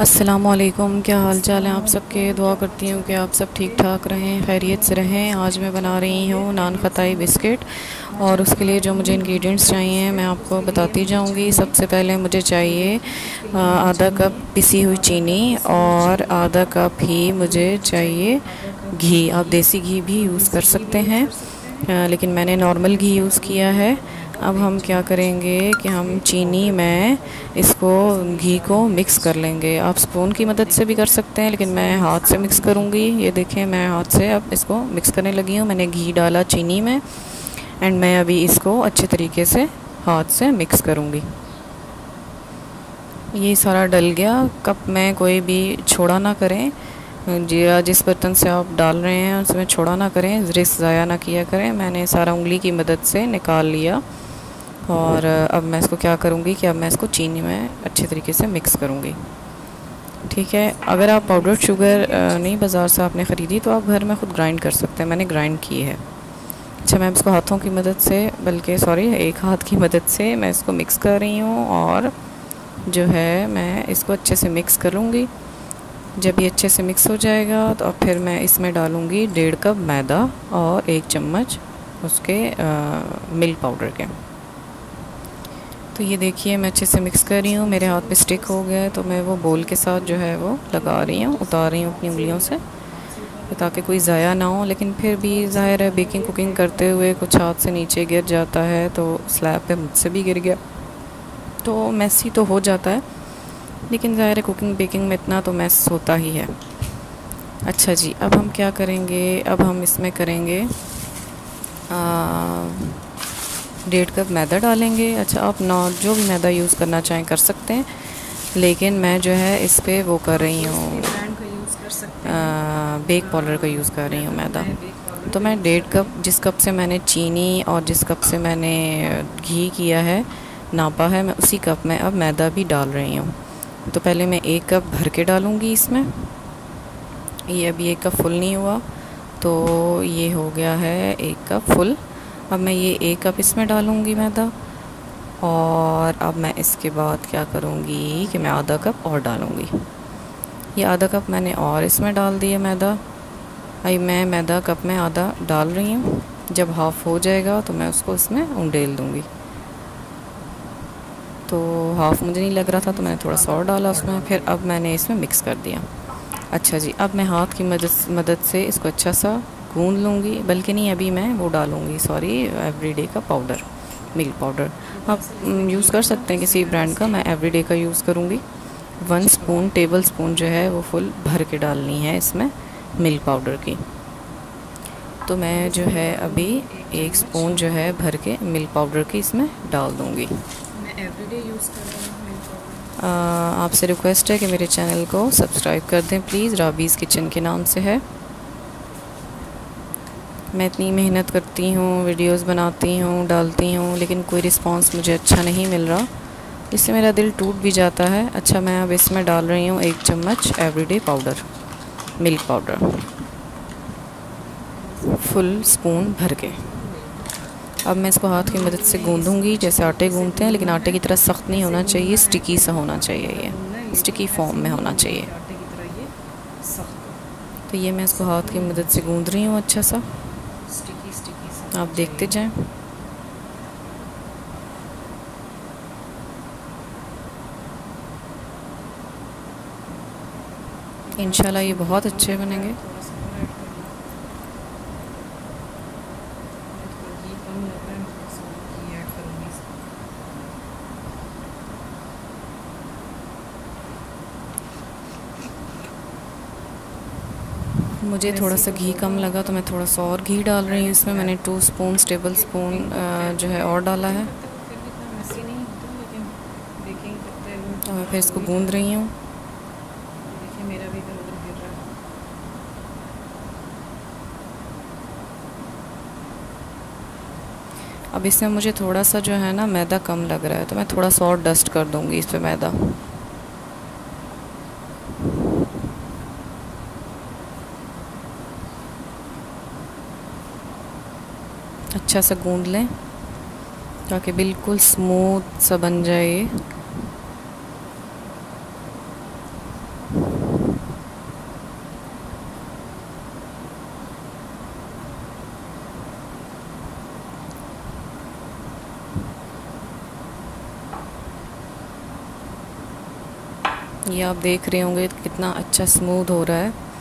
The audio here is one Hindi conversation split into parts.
असलकुम क्या हाल चाल है आप सबके? दुआ करती हूँ कि आप सब ठीक ठाक रहें, खैरियत से रहें। आज मैं बना रही हूँ नान खताई बिस्किट और उसके लिए जो मुझे इंग्रेडिएंट्स चाहिए मैं आपको बताती जाऊँगी। सबसे पहले मुझे चाहिए आधा कप पिसी हुई चीनी और आधा कप ही मुझे चाहिए घी। आप देसी घी भी यूज़ कर सकते हैं लेकिन मैंने नॉर्मल घी यूज़ किया है। अब हम क्या करेंगे कि हम चीनी में इसको घी को मिक्स कर लेंगे। आप स्पून की मदद से भी कर सकते हैं, लेकिन मैं हाथ से मिक्स करूँगी। ये देखें मैं हाथ से अब इसको मिक्स करने लगी हूँ। मैंने घी डाला चीनी में एंड मैं अभी इसको अच्छे तरीके से हाथ से मिक्स करूँगी। ये सारा डल गया। कप में कोई भी छोड़ा ना करें, जीरा जिस बर्तन से आप डाल रहे हैं, उसमें छोड़ा ना करें रिस्क ज़ाया ना किया करें। मैंने सारा उंगली की मदद से निकाल लिया। और अब मैं इसको क्या करूँगी कि अब मैं इसको चीनी में अच्छे तरीके से मिक्स करूँगी। ठीक है? अगर आप पाउडर शुगर नहीं बाज़ार से आपने ख़रीदी तो आप घर में ख़ुद ग्राइंड कर सकते हैं। मैंने ग्राइंड की है। अच्छा मैं इसको हाथों की मदद से, बल्कि सॉरी एक हाथ की मदद से मैं इसको मिक्स कर रही हूँ और जो है, मैं इसको अच्छे से मिक्स करूँगी। जब ये अच्छे से मिक्स हो जाएगा तो फिर मैं इसमें डालूँगी डेढ़ कप मैदा और एक चम्मच उसके मिल्क पाउडर के। तो ये देखिए मैं अच्छे से मिक्स कर रही हूँ। मेरे हाथ पे स्टिक हो गया है तो मैं वो बोल के साथ जो है वो लगा रही हूँ उतार रही हूँ अपनी उंगलियों से ताकि कोई ज़ाया ना हो। लेकिन फिर भी ज़ाहिर है बेकिंग कुकिंग करते हुए कुछ हाथ से नीचे गिर जाता है तो स्लैब पे मुझसे भी गिर गया। तो मैसी तो हो जाता है लेकिन ज़ाहिर है कुकिंग बेकिंग में इतना तो मैस होता ही है। अच्छा जी अब हम क्या करेंगे? अब हम इसमें करेंगे आ, डेढ़ कप मैदा डालेंगे? अच्छा आप नौ जो भी मैदा यूज़ करना चाहें कर सकते हैं लेकिन मैं जो है इस पर वो कर रही हूँ बेक पाउडर का यूज़ कर रही हूँ मैदा। तो मैं डेढ़ कप जिस कप से मैंने चीनी और जिस कप से मैंने घी किया है नापा है मैं उसी कप में अब मैदा भी डाल रही हूँ। तो पहले मैं एक कप भर के डालूँगी इसमें। ये अभी एक कप फुल नहीं हुआ तो ये हो गया है एक कप फुल। अब मैं ये एक कप इसमें डालूँगी मैदा और अब मैं इसके बाद क्या करूँगी कि मैं आधा कप और डालूँगी। ये आधा कप मैंने और इसमें डाल दिया मैदा। आई मैं मैदा कप में आधा डाल रही हूँ। जब हाफ़ हो जाएगा तो मैं उसको इसमें उंडेल दूँगी। तो हाफ़ मुझे नहीं लग रहा था तो मैंने थोड़ा सा और डाला उसमें। फिर अब मैंने इसमें मिक्स कर दिया। अच्छा जी, अब मैं हाथ की मदद मदद से इसको अच्छा सा गूंद लूँगी बल्कि नहीं अभी मैं वो डालूँगी सॉरी एवरीडे का पाउडर मिल्क पाउडर आप यूज़ कर सकते हैं किसी ब्रांड का मैं एवरीडे का यूज़ करूँगी. वन स्पून टेबल स्पून जो है वो फुल भर के डालनी है इसमें मिल्क पाउडर की. तो मैं जो है अभी एक स्पून जो है भर के मिल्क पाउडर की इसमें डाल दूँगी. मैं एवरीडे यूज़ कर आपसे रिक्वेस्ट है कि मेरे चैनल को सब्सक्राइब कर दें प्लीज़ राबीज़ किचन के नाम से है. मैं इतनी मेहनत करती हूँ, वीडियोस बनाती हूँ, डालती हूँ, लेकिन कोई रिस्पांस मुझे अच्छा नहीं मिल रहा। इससे मेरा दिल टूट भी जाता है। अच्छा मैं अब इसमें डाल रही हूँ एक चम्मच everyday powder milk powder full spoon भर के। अब मैं इसको हाथ की मदद से गूँधूँगी जैसे आटे गूँधते हैं, लेकिन आटे की तरह सख्त नहीं होना चाहिए स्टिकी सा होना चाहिए ये। स्टिकी फॉर्म में होना चाहिए। तो ये मैं इसको हाथ की मदद से गूँध रही हूँ अच्छा सा। आप देखते जाएँ। इंशाल्लाह ये बहुत अच्छे बनेंगे। मुझे थोड़ा सा घी कम लगा तो मैं थोड़ा सा और घी डाल रही हूँ इसमें। मैंने टू स्पून टेबल स्पून जो है और डाला है। तो मैं फिर इसको गूंद रही हूँ। अब इसमें मुझे थोड़ा सा जो है ना मैदा कम लग रहा है तो मैं थोड़ा सा और डस्ट कर दूँगी इस पर मैदा। अच्छा सा गूंद लें, ताकि बिल्कुल स्मूथ सा बन जाए ये। आप देख रहे होंगे कितना अच्छा स्मूथ हो रहा है।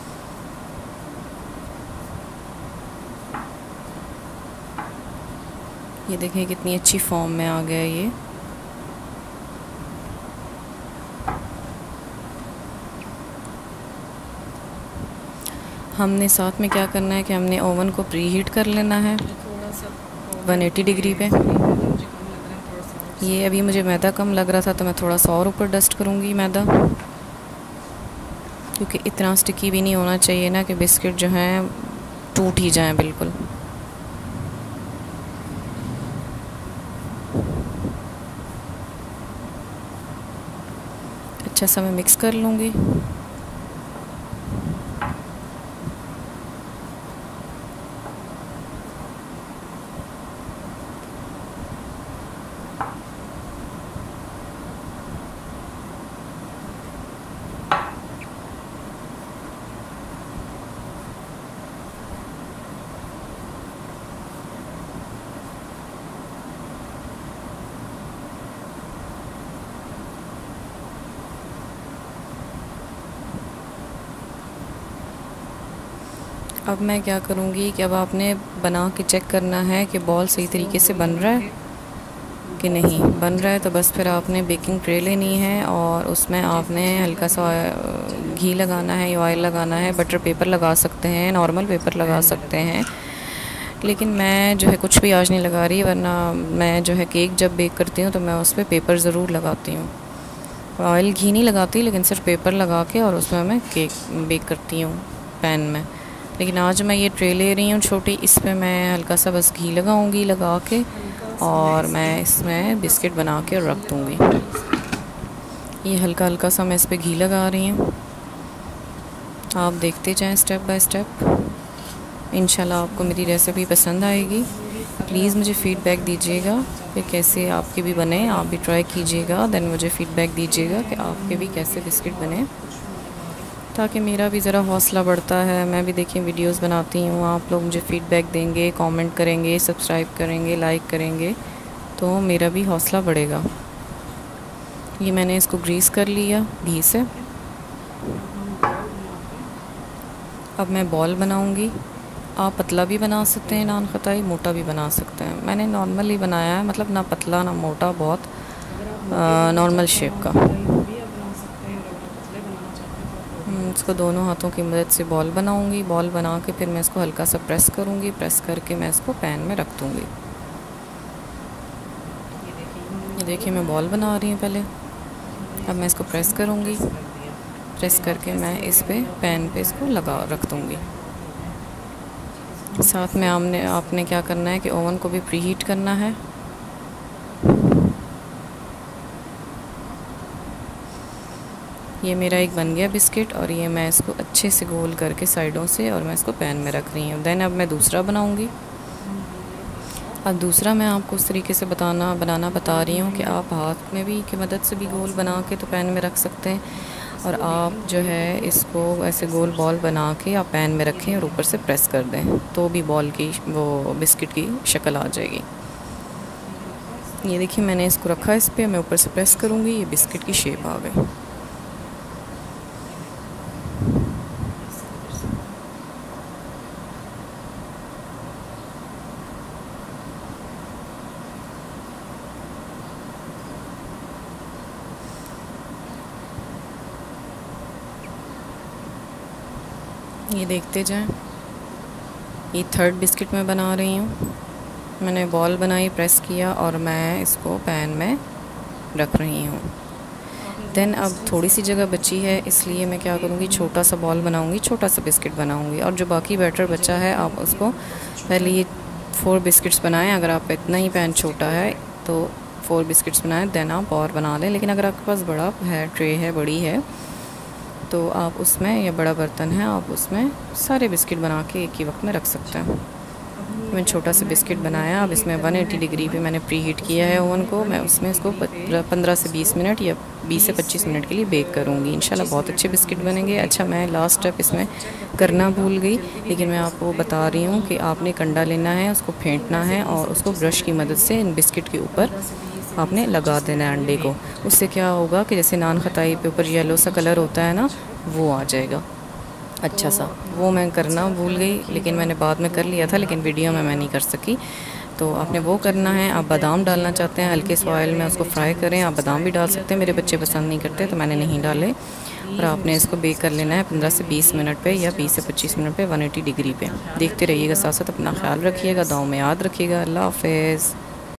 ये देखें कितनी अच्छी फॉर्म में आ गया ये। हमने साथ में क्या करना है कि हमने ओवन को प्री हीट कर लेना है। 180 डिग्री पे। ये अभी मुझे मैदा कम लग रहा था तो मैं थोड़ा सा और ऊपर डस्ट करूँगी मैदा। क्योंकि इतना स्टिकी भी नहीं होना चाहिए ना कि बिस्किट जो हैं टूट ही जाएँ बिल्कुल। अच्छा सा मैं मिक्स कर लूँगी। अब मैं क्या करूँगी कि अब आपने बना के चेक करना है कि बॉल सही तरीके से बन रहा है कि नहीं? बन रहा है तो बस फिर आपने बेकिंग ट्रे लेनी है और उसमें आपने हल्का सा घी लगाना है या ऑयल लगाना है बटर पेपर लगा सकते हैं नॉर्मल पेपर लगा सकते हैं। लेकिन मैं जो है कुछ भी आज नहीं लगा रही, वरना मैं जो है केक जब बेक करती हूँ तो मैं उस पर पेपर ज़रूर लगाती हूँ। ऑयल घी नहीं लगाती, लेकिन सिर्फ़ पेपर लगा के और उसमें मैं केक बेक करती हूँ पैन में। लेकिन आज मैं ये ट्रे ले रही हूँ छोटी इस पर मैं हल्का सा बस घी लगाऊँगी, लगा के, और मैं इसमें बिस्किट बना के रख दूँगी। ये हल्का हल्का सा मैं इस पर घी लगा रही हूँ। आप देखते जाएँ स्टेप बाय स्टेप इन आपको मेरी रेसिपी पसंद आएगी। प्लीज़ मुझे फ़ीडबैक दीजिएगा कि कैसे आपके भी बने। आप भी ट्राई कीजिएगा देन मुझे फ़ीडबैक दीजिएगा कि आपके भी कैसे बिस्किट बने। ताकि मेरा भी ज़रा हौसला बढ़ता है। मैं भी देखिए वीडियोस बनाती हूँ। आप लोग मुझे फ़ीडबैक देंगे कमेंट करेंगे सब्सक्राइब करेंगे लाइक करेंगे तो मेरा भी हौसला बढ़ेगा। ये मैंने इसको ग्रीस कर लिया, घी से। अब मैं बॉल बनाऊँगी। आप पतला भी बना सकते हैं नान खताई मोटा भी बना सकते हैं। मैंने नॉर्मली बनाया है मतलब ना पतला, ना मोटा, बहुत नॉर्मल शेप का। इसको दोनों हाथों की मदद से बॉल बनाऊँगी। बॉल बना के फिर मैं इसको हल्का सा प्रेस करूँगी। प्रेस करके मैं इसको पैन में रख दूँगी। ये देखिए, मैं बॉल बना रही हूँ पहले। अब मैं इसको प्रेस करूँगी। प्रेस करके मैं इस पर पैन पे इसको लगा रख दूँगी। साथ में आपने आपने क्या करना है कि ओवन को भी प्री हीट करना है। ये मेरा एक बन गया बिस्किट और ये मैं इसको अच्छे से गोल करके साइडों से और मैं इसको पैन में रख रही हूँ। देन अब मैं दूसरा बनाऊँगी। अब दूसरा मैं आपको उस तरीके से बताना, बनाना बता रही हूँ कि आप हाथ में भी की मदद से भी गोल बना के तो पैन में रख सकते हैं और आप जो है इसको ऐसे गोल बॉल बना के आप पैन में रखें और ऊपर से प्रेस कर दें तो भी बॉल की वो बिस्किट की शक्ल आ जाएगी। ये देखिए मैंने इसको रखा इस पर मैं ऊपर से प्रेस करूँगी, ये बिस्किट की शेप आ गई। ये देखते जाएँ। ये थर्ड बिस्किट मैं बना रही हूँ। मैंने बॉल बनाई प्रेस किया और मैं इसको पैन में रख रही हूँ। देन अब थोड़ी सी जगह बची है, इसलिए मैं क्या करूँगी? छोटा सा बॉल बनाऊँगी, छोटा सा बिस्किट बनाऊँगी। और जो बाकी बैटर बचा है, आप उसको पहले ये फ़ोर बिस्किट्स बनाएँ। अगर आप इतना ही पैन छोटा है तो फ़ोर बिस्किट्स बनाएँ देन आप और बना लें। लेकिन अगर आपके पास बड़ा है ट्रे है, बड़ी है तो आप उसमें, या बड़ा बर्तन है, आप उसमें सारे बिस्किट बना के एक ही वक्त में रख सकते हैं। मैंने छोटा सा बिस्किट बनाया, अब इसमें 180 डिग्री पे मैंने प्री हीट किया है ओवन को। मैं उसमें इसको 15 से 20 मिनट या 20 से 25 मिनट के लिए बेक करूँगी। इंशाल्लाह बहुत अच्छे बिस्किट बनेंगे। अच्छा मैं लास्ट स्टेप इसमें करना भूल गई, लेकिन मैं आपको बता रही हूँ कि आपने कंडा लेना है, उसको फेंटना है और उसको ब्रश की मदद से इन बिस्किट के ऊपर आपने लगा देना है अंडे को। उससे क्या होगा कि जैसे नान खताई पे ऊपर येलो सा कलर होता है ना, वो आ जाएगा। अच्छा सा। वो मैं करना भूल गई, लेकिन मैंने बाद में कर लिया था, लेकिन वीडियो में मैं नहीं कर सकी। तो आपने वो करना है। आप बादाम डालना चाहते हैं, हल्के सॉइल में उसको फ्राई करें। आप बादाम भी डाल सकते हैं। मेरे बच्चे पसंद नहीं करते तो मैंने नहीं डाले। और आपने इसको बेक कर लेना है पंद्रह से बीस मिनट पे या बीस से पच्चीस मिनट पे वन एटी डिग्री पे। देखते रहिएगा साथ साथ अपना ख्याल रखिएगा। दाव में याद रखिएगा। अल्लाह हाफिज़।